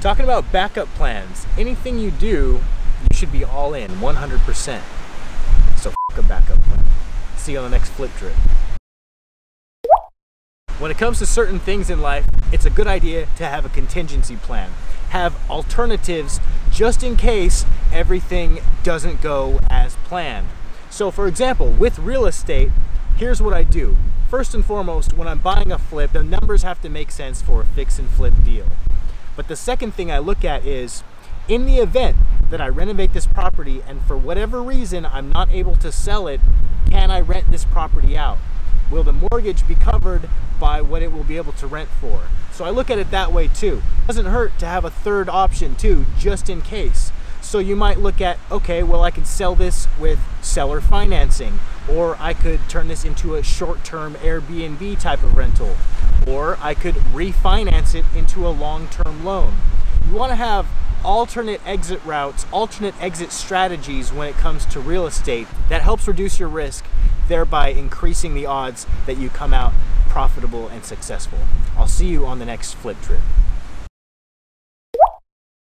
Talking about backup plans, anything you do, you should be all in 100%. So a backup plan. See you on the next flip trip. When it comes to certain things in life, it's a good idea to have a contingency plan. Have alternatives just in case everything doesn't go as planned. So for example, with real estate, here's what I do. First and foremost, when I'm buying a flip, the numbers have to make sense for a fix and flip deal. But the second thing I look at is, in the event that I renovate this property and for whatever reason I'm not able to sell it, can I rent this property out? Will the mortgage be covered by what it will be able to rent for? So I look at it that way too. It doesn't hurt to have a third option too, just in case. So you might look at, okay, well I could sell this with seller financing, or I could turn this into a short-term Airbnb type of rental, or I could refinance it into a long-term loan. You wanna have alternate exit routes, alternate exit strategies when it comes to real estate that helps reduce your risk, thereby increasing the odds that you come out profitable and successful. I'll see you on the next flip trip.